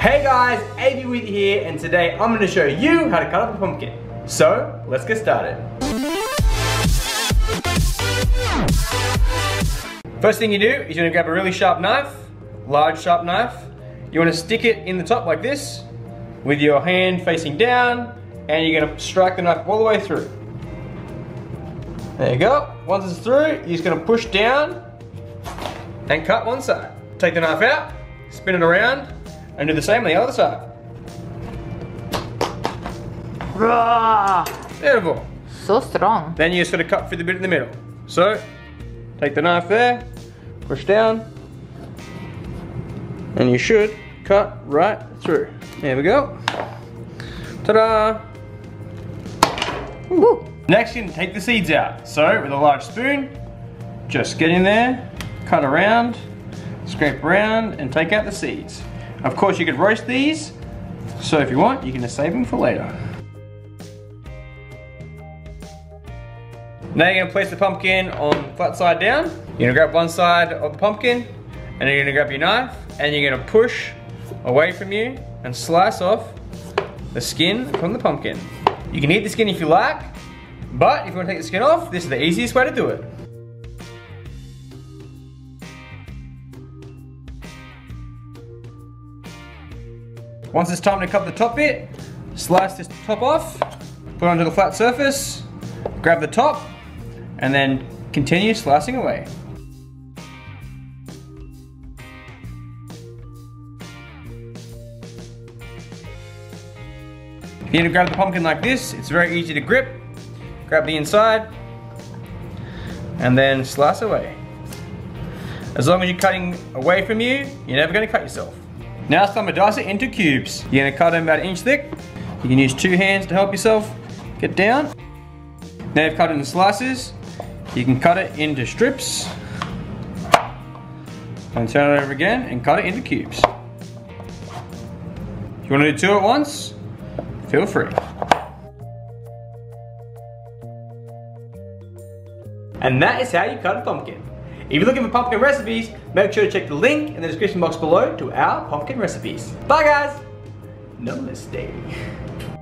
Hey guys, Adam with here, and today I'm going to show you how to cut up a pumpkin. So, let's get started. First thing you do is you're to grab a really sharp knife, large sharp knife. You want to stick it in the top like this, with your hand facing down, and you're going to strike the knife all the way through. There you go. Once it's through, you're just going to push down and cut one side. Take the knife out, spin it around, and do the same on the other side. Beautiful. So strong. Then you just gotta cut through the bit in the middle. So, take the knife there, push down, and you should cut right through. There we go. Ta-da! Next, you can take the seeds out. So, with a large spoon, just get in there, cut around, scrape around, and take out the seeds. Of course, you could roast these, so if you want, you can just save them for later. Now you're gonna place the pumpkin on flat side down. You're gonna grab one side of the pumpkin, and you're gonna grab your knife, and you're gonna push away from you and slice off the skin from the pumpkin. You can eat the skin if you like, but if you wanna take the skin off, this is the easiest way to do it. Once it's time to cut the top bit, slice this top off, put onto the flat surface, grab the top, and then continue slicing away. You're gonna grab the pumpkin like this, it's very easy to grip. Grab the inside, and then slice away. As long as you're cutting away from you, you're never gonna cut yourself. Now it's time to dice it into cubes. You're gonna cut them about an inch thick. You can use two hands to help yourself get down. Now you've cut it in slices, you can cut it into strips. And turn it over again and cut it into cubes. If you want to do two at once, feel free. And that is how you cut a pumpkin. If you're looking for pumpkin recipes, make sure to check the link in the description box below to our pumpkin recipes. Bye guys! Namaste.